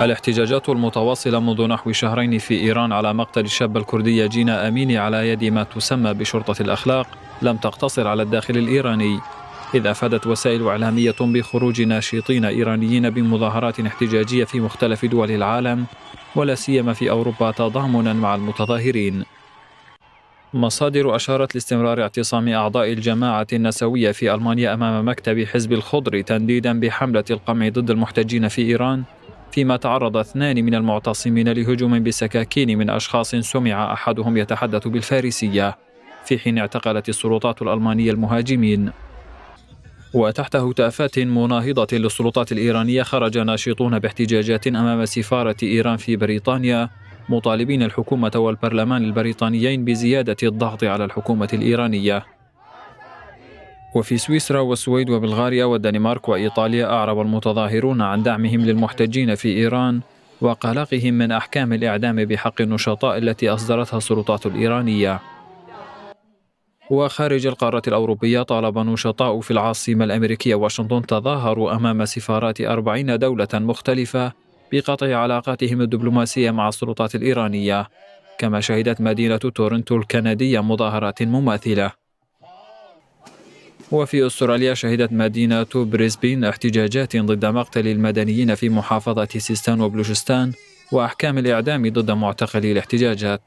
الاحتجاجات المتواصلة منذ نحو شهرين في إيران على مقتل الشابة الكردية جينا أميني على يد ما تسمى بشرطة الأخلاق لم تقتصر على الداخل الإيراني. إذ أفادت وسائل إعلامية بخروج ناشطين إيرانيين بمظاهرات احتجاجية في مختلف دول العالم ولا سيما في أوروبا تضامنا مع المتظاهرين. مصادر أشارت لاستمرار اعتصام أعضاء الجماعة النسوية في ألمانيا أمام مكتب حزب الخضر تنديدا بحملة القمع ضد المحتجين في إيران. فيما تعرض اثنان من المعتصمين لهجوم بسكاكين من أشخاص سمع أحدهم يتحدث بالفارسية في حين اعتقلت السلطات الألمانية المهاجمين. وتحت هتافات مناهضة للسلطات الإيرانية خرج ناشطون باحتجاجات أمام سفارة إيران في بريطانيا مطالبين الحكومة والبرلمان البريطانيين بزيادة الضغط على الحكومة الإيرانية. وفي سويسرا والسويد وبلغاريا والدنمارك وإيطاليا أعرب المتظاهرون عن دعمهم للمحتجين في إيران وقلقهم من أحكام الإعدام بحق النشطاء التي أصدرتها السلطات الإيرانية. وخارج القارة الأوروبية طالب نشطاء في العاصمة الأمريكية واشنطن تظاهروا أمام سفارات أربعين دولة مختلفة بقطع علاقاتهم الدبلوماسية مع السلطات الإيرانية. كما شهدت مدينة تورنتو الكندية مظاهرات مماثلة. وفي أستراليا شهدت مدينة بريسبين احتجاجات ضد مقتل المدنيين في محافظة سيستان وبلوشستان وأحكام الإعدام ضد معتقلي الاحتجاجات.